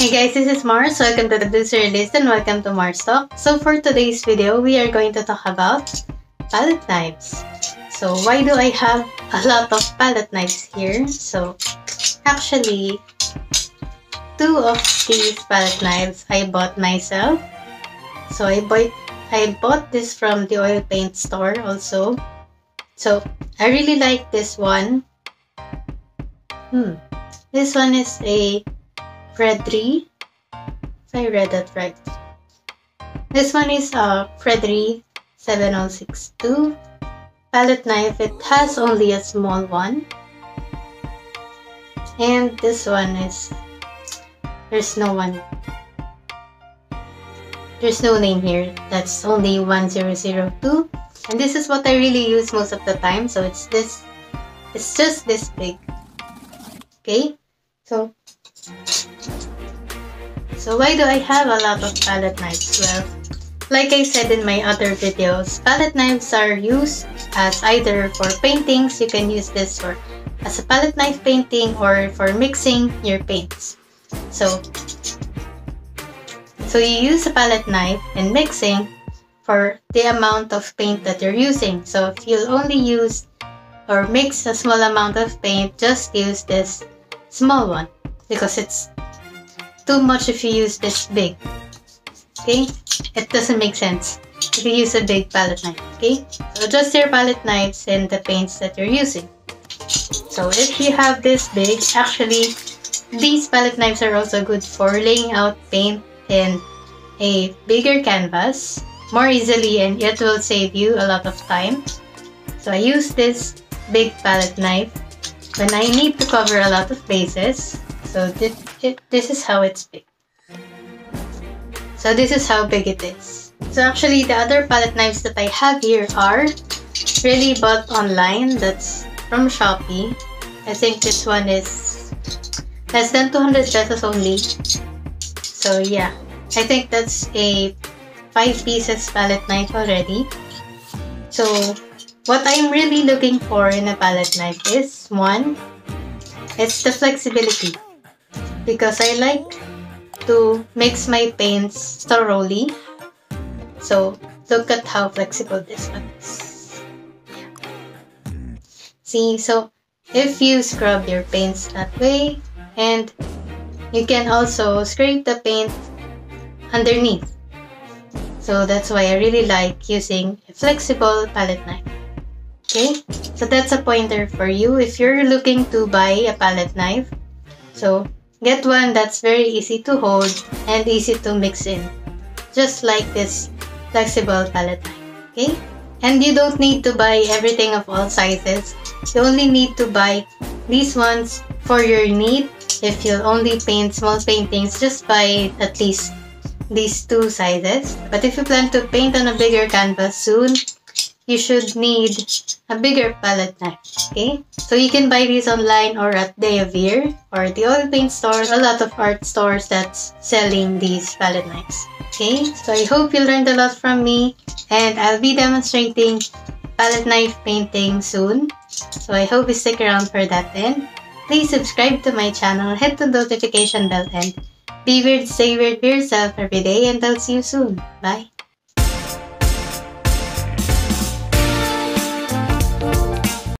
Hey guys, this is Mars. Welcome to the Blue Surrealist and welcome to Mars Talk. So for today's video, we are going to talk about palette knives. So why do I have a lot of palette knives here? So actually, two of these palette knives I bought myself. So I bought I bought this from the oil paint store also. So I really like this one. Hmm. This one is a Fredry. If I read that right. This one is uh, a Fredry 7062 palette knife. It has only a small one. And this one is, there's no one. There's no name here. That's only 1002. And this is what I really use most of the time. So it's this, it's just this big. Okay. So so why do I have a lot of palette knives? Well, like I said in my other videos, palette knives are used as either for paintings, you can use this for as a palette knife painting or for mixing your paints. So, so you use a palette knife in mixing for the amount of paint that you're using. So if you'll only use or mix a small amount of paint, just use this small one because it's too much if you use this big. Okay? It doesn't make sense if you use a big palette knife. Okay? So adjust your palette knives and the paints that you're using. So if you have this big, actually, these palette knives are also good for laying out paint in a bigger canvas more easily and it will save you a lot of time. So I use this big palette knife when I need to cover a lot of bases so this, this is how it's big. So this is how big it is. So actually the other palette knives that I have here are really bought online. That's from Shopee. I think this one is less than 200 pesos only. So yeah, I think that's a 5 pieces palette knife already. So what I'm really looking for in a palette knife is one, it's the flexibility because I like to mix my paints thoroughly. So look at how flexible this one is. See, so if you scrub your paints that way and you can also scrape the paint underneath. So that's why I really like using a flexible palette knife. Okay, so that's a pointer for you if you're looking to buy a palette knife. So Get one that's very easy to hold and easy to mix in. Just like this flexible palette knife. Okay? And you don't need to buy everything of all sizes. You only need to buy these ones for your need. If you only paint small paintings, just buy at least these two sizes. But if you plan to paint on a bigger canvas soon, you should need a bigger palette knife, okay? So you can buy these online or at Year or the oil paint stores, a lot of art stores that's selling these palette knives, okay? So I hope you learned a lot from me and I'll be demonstrating palette knife painting soon. So I hope you stick around for that then. Please subscribe to my channel, hit the notification bell and be weird, stay weird for yourself every day and I'll see you soon. Bye!